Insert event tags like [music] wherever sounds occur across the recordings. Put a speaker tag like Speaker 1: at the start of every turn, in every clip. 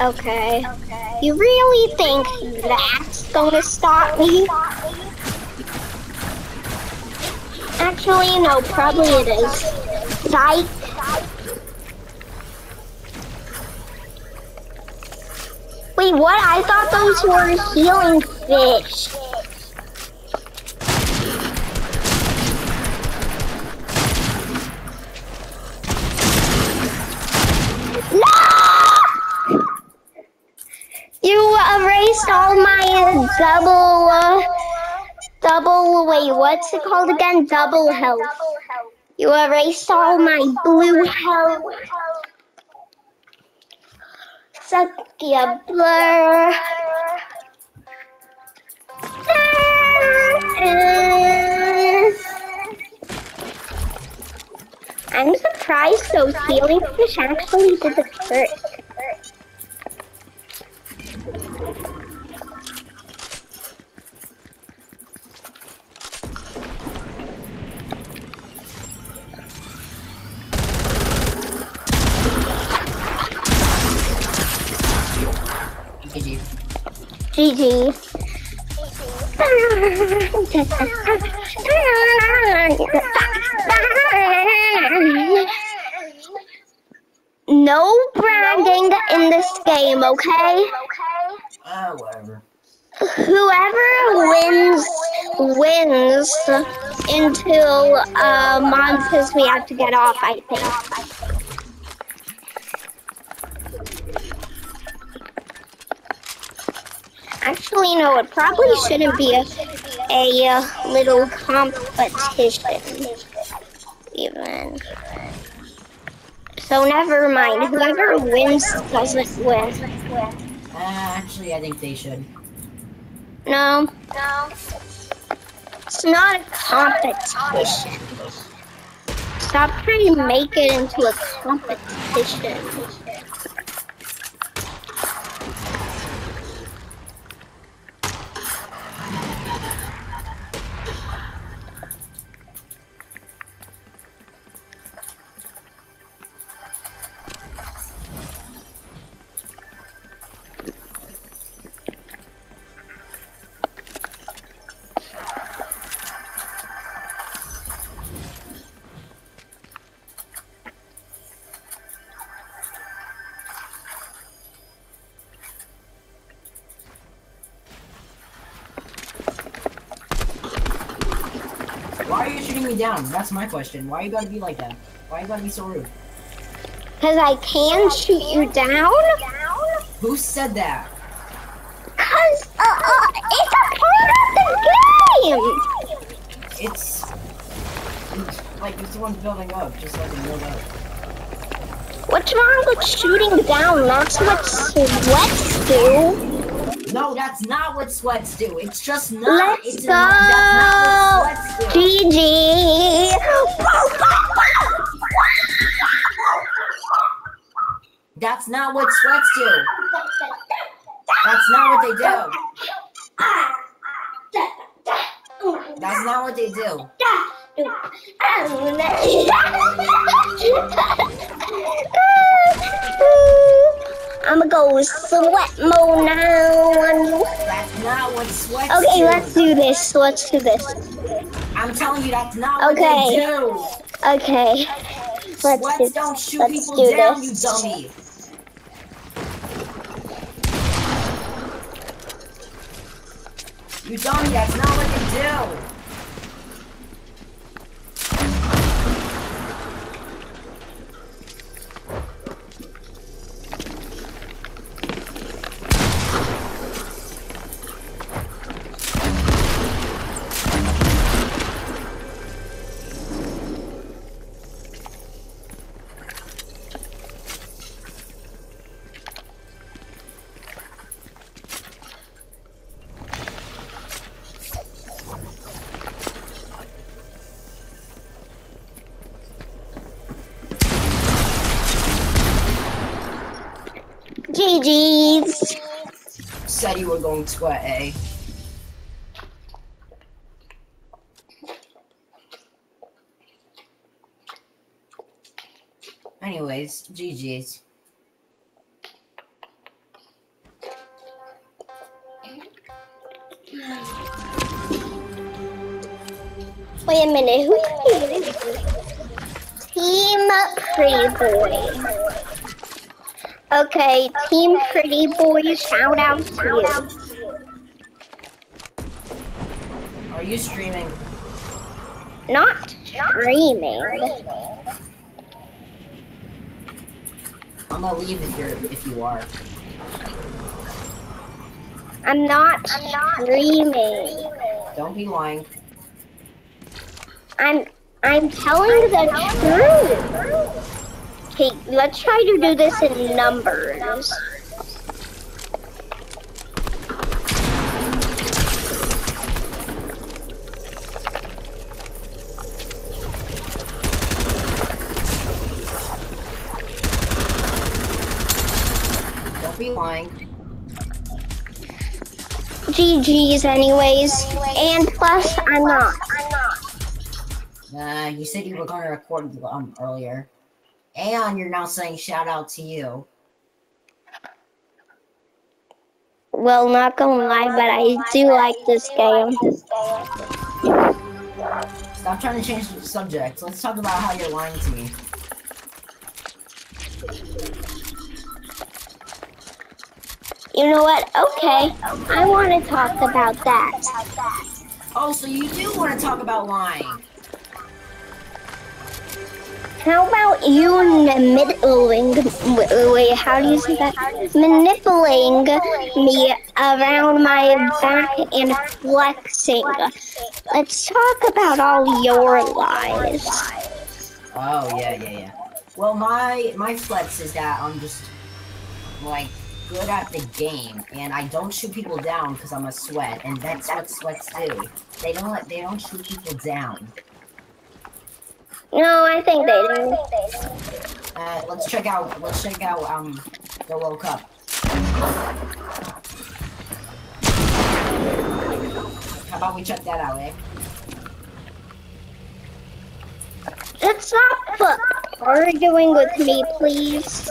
Speaker 1: Okay. You really think that's gonna stop me? Actually, no, probably it is. Psych. Wait, what? I thought those were healing fish. No! You erased all my double, uh, double, wait, what's it called again? Double health. You erased all my blue health. Suck your blur. I'm surprised those healing fish actually did the trick.
Speaker 2: GG.
Speaker 1: No bragging in this game, okay?
Speaker 2: Ah, whatever.
Speaker 1: Whoever wins wins until uh, Mom says we have to get off. I think. Actually, no. It probably shouldn't be a a uh, little competition even. So never mind. Whoever wins doesn't win.
Speaker 2: Uh, actually, I think they should.
Speaker 1: No. No. It's not a competition. Stop trying to make it into a competition.
Speaker 2: Me down? That's my question. Why you gotta be like that? Why you gotta be so rude?
Speaker 1: Because I can shoot you down?
Speaker 2: Who said that?
Speaker 1: Because uh, uh, it's a part of the game!
Speaker 2: It's, it's like it's the one building up, just like a build up.
Speaker 1: What's wrong with shooting down? That's what sweats do.
Speaker 2: No, that's not what sweats do. It's just not.
Speaker 1: Let's
Speaker 2: it's
Speaker 1: go!
Speaker 2: Not, that's not what sweats do.
Speaker 1: GG!
Speaker 2: That's not what sweats do. That's not what they do. That's not what they do. [laughs]
Speaker 1: I'ma go sweat mode now.
Speaker 2: That's not what sweats
Speaker 1: Okay,
Speaker 2: do.
Speaker 1: let's do this. Let's do this.
Speaker 2: I'm telling you, that's not what
Speaker 1: Okay.
Speaker 2: they do.
Speaker 1: Okay. Let's
Speaker 2: Sweats
Speaker 1: do,
Speaker 2: don't shoot
Speaker 1: let's
Speaker 2: people
Speaker 1: do
Speaker 2: down,
Speaker 1: this.
Speaker 2: you dummy. You dummy, that's not what they do.
Speaker 1: KGs.
Speaker 2: Said you were going square A. Eh? Anyways, GG's.
Speaker 1: Wait a minute, who is Team Prey Boy? Okay, Team Pretty Boy, shout out to you.
Speaker 2: Are you streaming?
Speaker 1: Not streaming.
Speaker 2: I'm gonna leave if you're if you are.
Speaker 1: I'm not streaming.
Speaker 2: Don't be lying.
Speaker 1: I'm I'm telling the truth. Okay, let's try to do this in numbers.
Speaker 2: Don't be lying.
Speaker 1: GG's anyways. And plus, I'm not.
Speaker 2: Uh, you said you were gonna record um earlier. And you're now saying shout out to you.
Speaker 1: Well, not gonna lie, but I do like this game.
Speaker 2: Stop trying to change the subject. Let's talk about how you're lying to me.
Speaker 1: You know what? Okay, I want to talk about that.
Speaker 2: Oh, so you do want to talk about lying?
Speaker 1: How about you manipulating? Wait, how do you say that? Manipulating me around my back and flexing. Let's talk about all your lies.
Speaker 2: Oh yeah, yeah, yeah. Well, my my flex is that I'm just like good at the game, and I don't shoot people down because I'm a sweat, and that's what sweats do. They don't they don't shoot people down.
Speaker 1: No, I think they do.
Speaker 2: Uh, let's check out let's check out um the World Cup. How about we check that out, eh?
Speaker 1: Let's stop arguing with me, please.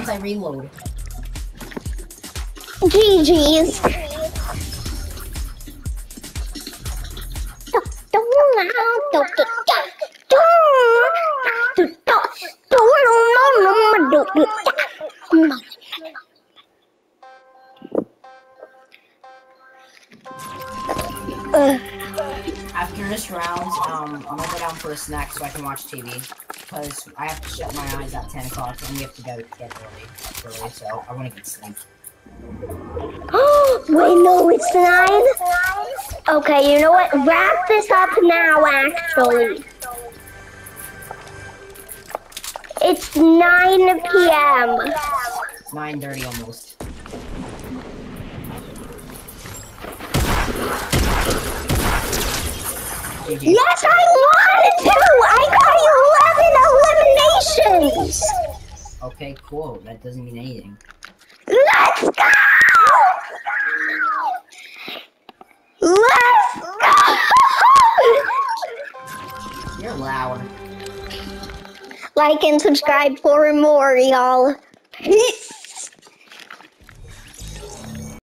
Speaker 2: Can't I reload?
Speaker 1: GG's.
Speaker 2: After this round, um, I'm gonna go down for a snack so I can watch TV. Because I have to shut my eyes at 10 o'clock and we have to go get early, early so I want to get sleep. [gasps]
Speaker 1: Wait, no, it's nine. Okay, you know what? Wrap this up now, actually. It's 9 p.m.
Speaker 2: It's 9.30 almost.
Speaker 1: Yes, I wanted to! I got 11
Speaker 2: Okay, cool. That doesn't mean anything.
Speaker 1: Let's go! Let's go!
Speaker 2: You're loud.
Speaker 1: like and subscribe for more, y'all. Peace! [laughs]